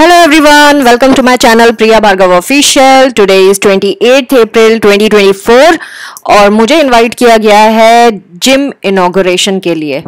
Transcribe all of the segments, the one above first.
Hello everyone welcome to my channel Priya Bhargav official today is 28 April 2024 और मुझे invite किया गया है जिम इनोग्रेशन के लिए।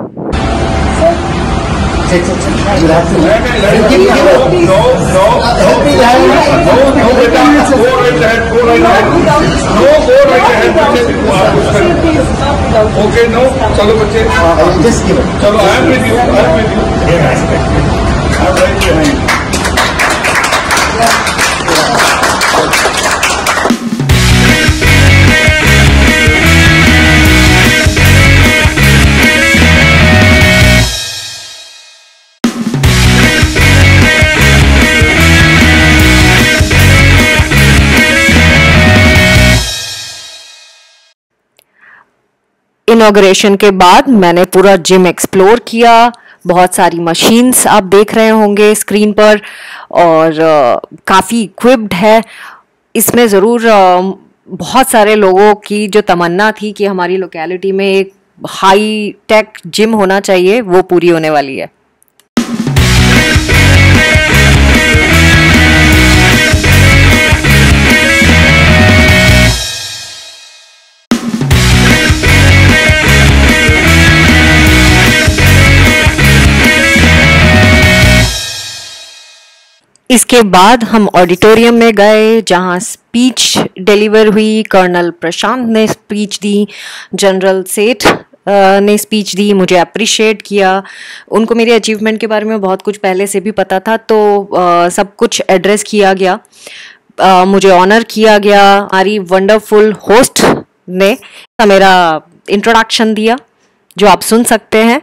इनॉग्रेशन के बाद मैंने पूरा जिम एक्सप्लोर किया। बहुत सारी मशीन्स आप देख रहे होंगे स्क्रीन पर और काफ़ी इक्विप्ड है। इसमें ज़रूर बहुत सारे लोगों की जो तमन्ना थी कि हमारी लोकेलिटी में एक हाई टेक जिम होना चाहिए, वो पूरी होने वाली है। इसके बाद हम ऑडिटोरियम में गए जहाँ स्पीच डिलीवर हुई। कर्नल प्रशांत ने स्पीच दी जनरल सेठ ने स्पीच दी मुझे अप्रिशिएट किया। उनको मेरे अचीवमेंट के बारे में बहुत कुछ पहले से भी पता था तो अ, सब कुछ एड्रेस किया गया। अ, मुझे ऑनर किया गया। हमारी वंडरफुल होस्ट ने मेरा इंट्रोडक्शन दिया जो आप सुन सकते हैं।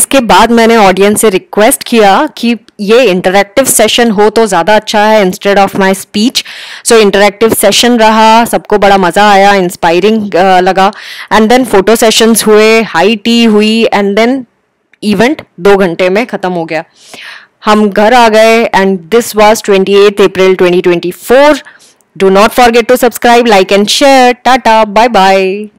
इसके बाद मैंने ऑडियंस से रिक्वेस्ट किया कि ये इंटरेक्टिव सेशन हो तो ज़्यादा अच्छा है instead of my speech so interactive session रहा, सबको बड़ा मज़ा आया इंस्पायरिंग लगा. एंड देन फ़ोटो सेशंस हुए हाई टी हुई एंड देन इवेंट दो घंटे में ख़त्म हो गया. हम घर आ गए and this was twenty eight April twenty twenty four do not forget to subscribe like and share tata bye bye